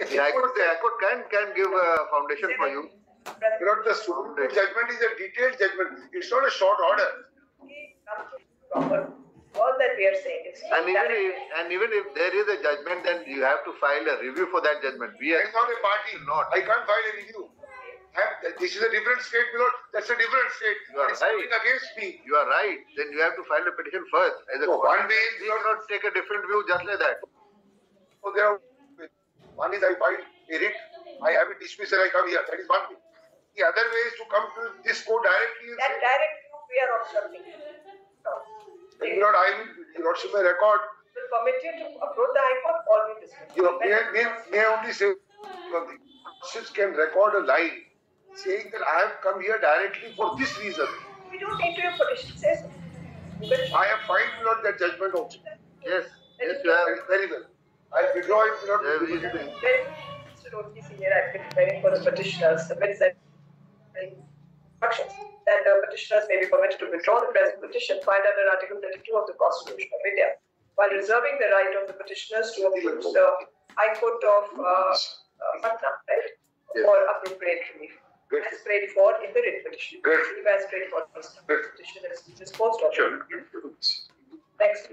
The High Court, the High Court can, can give a foundation for you. You know, the Supreme Court judgment is a detailed judgment. It's not a short order. All that we are saying is. And even if, and even if there is a judgment, then you have to file a review for that judgment. We are I'm not a party. Not. I can't file a review. This is a different state, Milord. That's a different state. You are It's right. against me. You are right. Then you have to file a petition first. As a No, one way is we cannot take a different view just like that. So there are, one is I file a writ, I have a dismissal, I come here. That is one thing. The other way is to come to this court directly and That say, direct view we are observing. No. Milord, I will, your Lordship may record. Will permit you to approach the High Court or we dismiss. You know, may, may, may only say one thing. Justice can record a line saying that I have come here directly for this reason. We don't need to your petition says. so. You can- I have filed Milord that judgment also. Yes. Yes, you have. Very well. I'll withdraw it, Milord. Yeah, we- we- Very, Mr. Roti Senior, I've been preparing for the petitioners, submits that instructions that the petitioners may be permitted to withdraw the present petition filed under Article 32 of the Constitution of India, while reserving the right of the petitioners to approach the High Court of uh, uh, Patna, right, Yes. for appropriate relief. Good. As prayed for in the writ petition. Good. Relief As prayed for in the Good. petition is disposed of. Sure. Next.